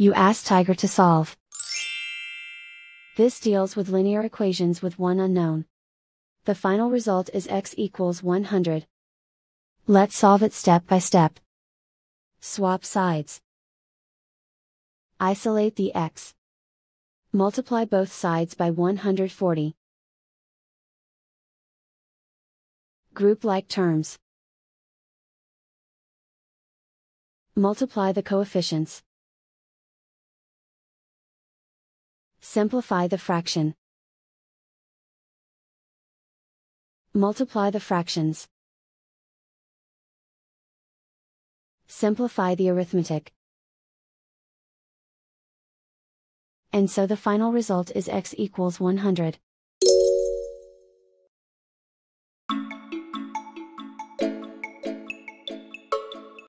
You ask Tiger to solve. This deals with linear equations with one unknown. The final result is x equals 100. Let's solve it step by step. Swap sides. Isolate the x. Multiply both sides by 140. Group like terms. Multiply the coefficients. Simplify the fraction. Multiply the fractions. Simplify the arithmetic. And so the final result is x equals 100.